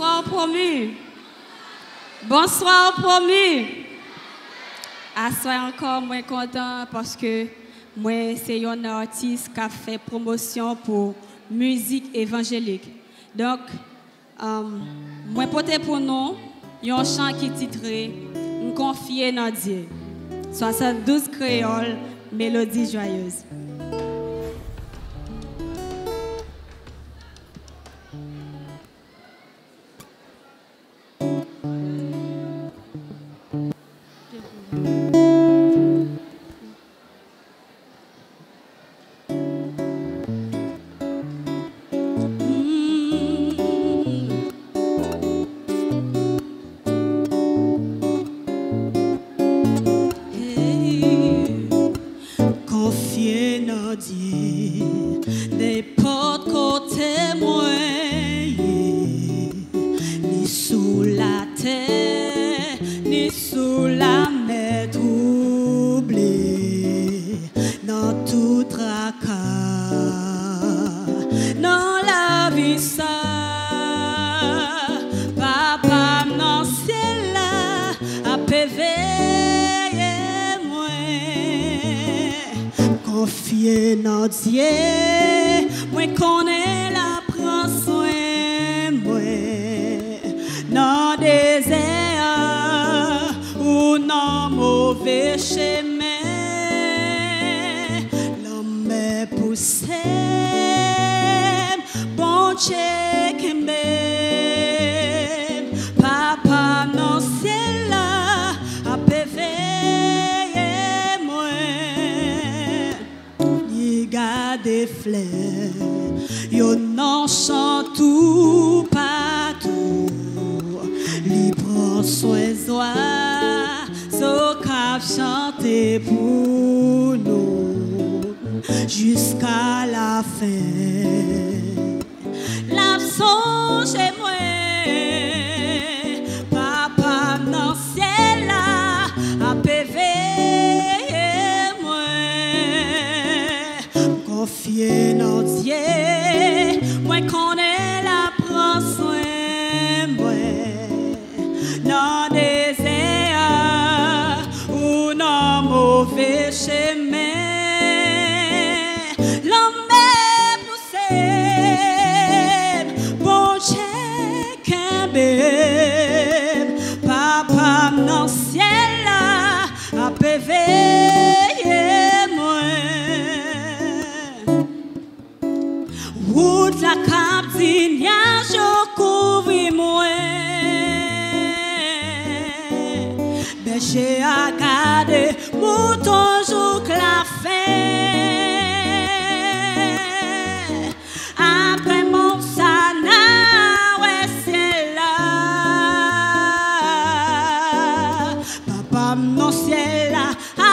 promu. Bonsoir promu. À soir encore moins content parce que moi c'est un artiste qui a fait promotion pour musique évangélique. Donc euh, moi porté pour nous un chant qui titré "On confier dans Dieu". 72 créoles, mélodie joyeuse. Dans tout tracas, dans la vie confier dans Dieu, moi connais la prend soin moi dans désert ou dans mauvais chemin. L'homme est poussé bon check même papa non ciel là a garde fleurs, yo non chante tout partout. Li prend soin soir, so cap chanter pour nous jusqu'à la fin. La moi, papa Confier dans J'ai à garder pour toujours que après mon sana ou est là papa, non, celle-là.